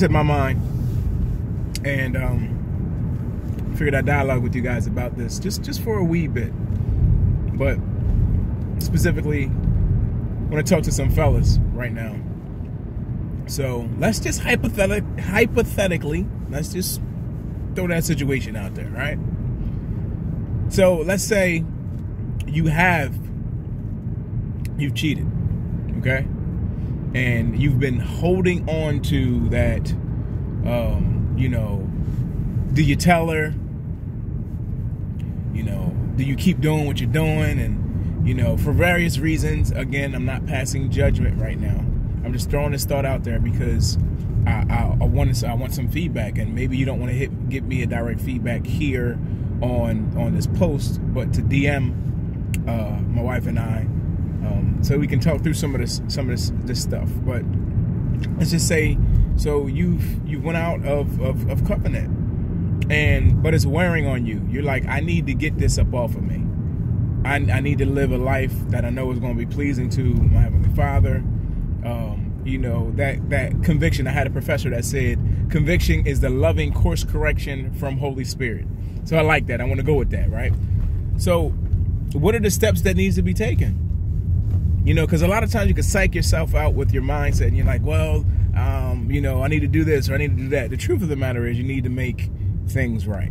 hit my mind, and um, figured I'd dialogue with you guys about this just just for a wee bit, but specifically, I want to talk to some fellas right now. So let's just hypothetic, hypothetically, let's just throw that situation out there, right? So let's say you have you've cheated, okay, and you've been holding on to that. Um, you know, do you tell her? You know, do you keep doing what you're doing? And you know, for various reasons. Again, I'm not passing judgment right now. I'm just throwing this thought out there because I, I, I want to, I want some feedback, and maybe you don't want to hit give me a direct feedback here on on this post, but to DM uh, my wife and I, um, so we can talk through some of this some of this this stuff. But let's just say, so you've you went out of, of of covenant, and but it's wearing on you. You're like, I need to get this up off of me. I, I need to live a life that I know is going to be pleasing to my heavenly Father. Um, you know that that conviction. I had a professor that said conviction is the loving course correction from Holy Spirit. So I like that. I want to go with that, right? So, what are the steps that needs to be taken? You know, because a lot of times you can psych yourself out with your mindset, and you're like, well, um, you know, I need to do this or I need to do that. The truth of the matter is, you need to make things right.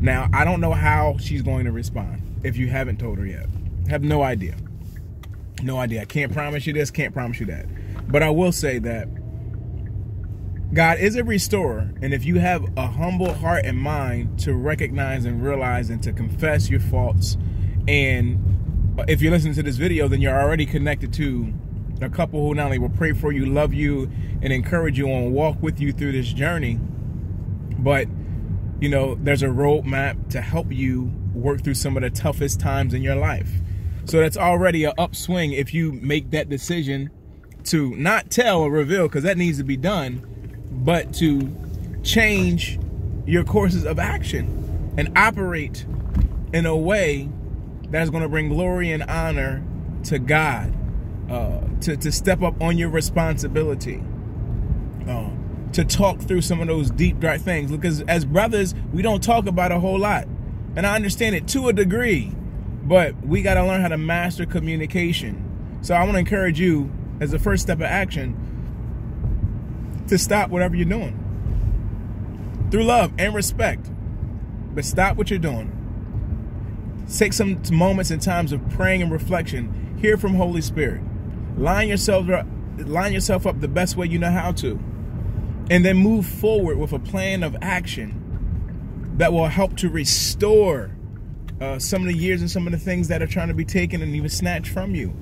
Now, I don't know how she's going to respond if you haven't told her yet. Have no idea. No idea. I can't promise you this, can't promise you that. But I will say that God is a restorer, and if you have a humble heart and mind to recognize and realize and to confess your faults, and if you're listening to this video, then you're already connected to a couple who not only will pray for you, love you, and encourage you and walk with you through this journey, but you know, there's a roadmap to help you work through some of the toughest times in your life. So that's already an upswing if you make that decision to not tell or reveal, because that needs to be done, but to change your courses of action and operate in a way that's going to bring glory and honor to God, uh, to, to step up on your responsibility. Uh, to talk through some of those deep dark things. Because as brothers we don't talk about a whole lot. And i understand it to a degree but we got to learn how to master communication. So i want to encourage you as the first step of action to stop whatever you're doing. Through love and respect but stop what you're doing take some moments and times of praying and reflection hear from holy spirit line yourself up line yourself up the best way you know how to and then move forward with a plan of action that will help to restore uh, some of the years and some of the things that are trying to be taken and even snatched from you.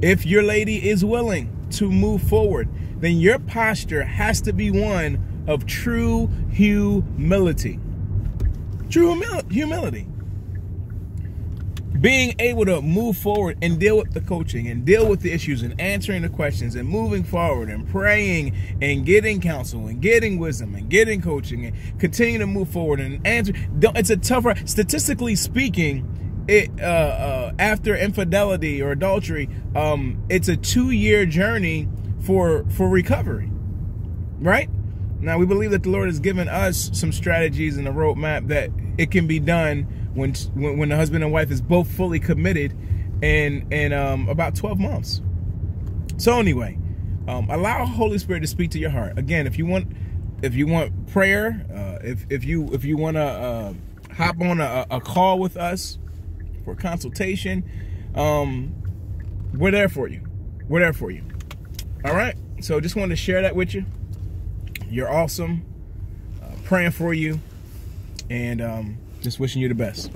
If your lady is willing to move forward, then your posture has to be one of true humility. True humility being able to move forward and deal with the coaching and deal with the issues and answering the questions and moving forward and praying and getting counsel and getting wisdom and getting coaching and continue to move forward and answer. It's a tougher, statistically speaking, it uh, uh, after infidelity or adultery, um, it's a two-year journey for for recovery, right? Now we believe that the Lord has given us some strategies and a roadmap that it can be done when when, when the husband and wife is both fully committed in in um, about 12 months. So anyway, um, allow Holy Spirit to speak to your heart. Again, if you want if you want prayer, uh, if if you if you want to uh, hop on a, a, call with us for consultation, um, we're there for you. We're there for you. All right. So just wanted to share that with you. You're awesome. Uh, praying for you, and um, just wishing you the best.